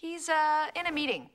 He's uh, in a meeting.